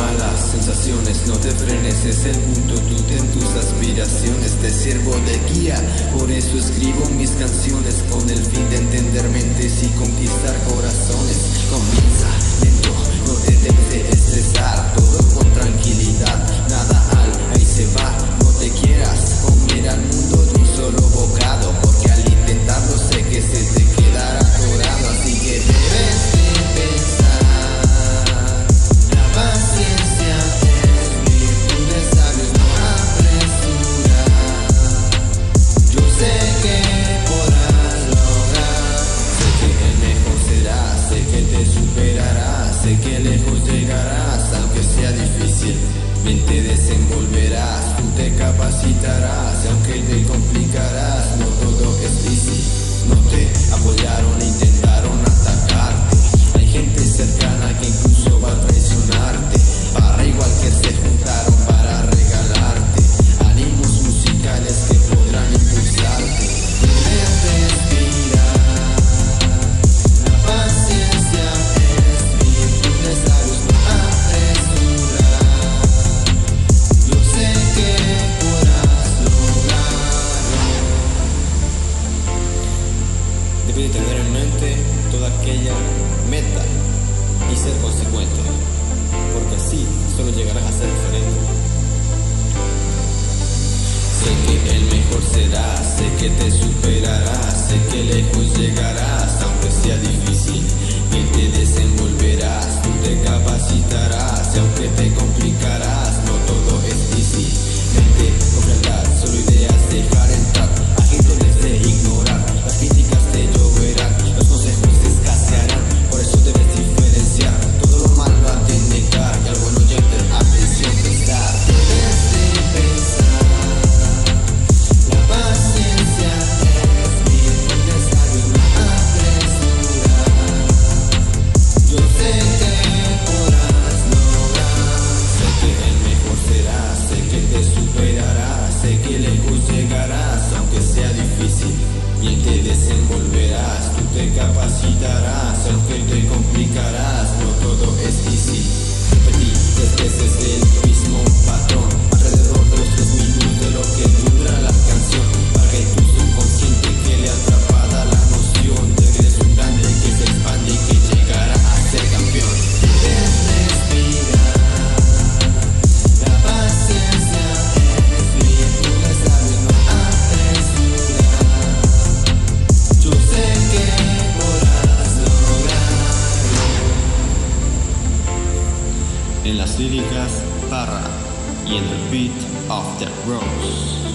malas sensaciones, no te frenes, es el punto, tú ten tus aspiraciones, te sirvo de guía, por eso escribo mis canciones con el fin de entender mentes y conquistar corazón. te desenvolverás, tú te capacitarás, aunque te complicarás. toda aquella meta y ser consecuente, porque así solo llegarás a ser diferente. Sé que el mejor será, sé que te superarás. te desenvolverás, tú te capacitarás, aunque te complicarás, no todo es easy. Repetí tres veces el en las líricas Parra y en The Beat of the Rose.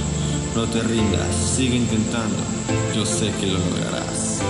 No te rindas, sigue intentando, yo sé que lo lograrás.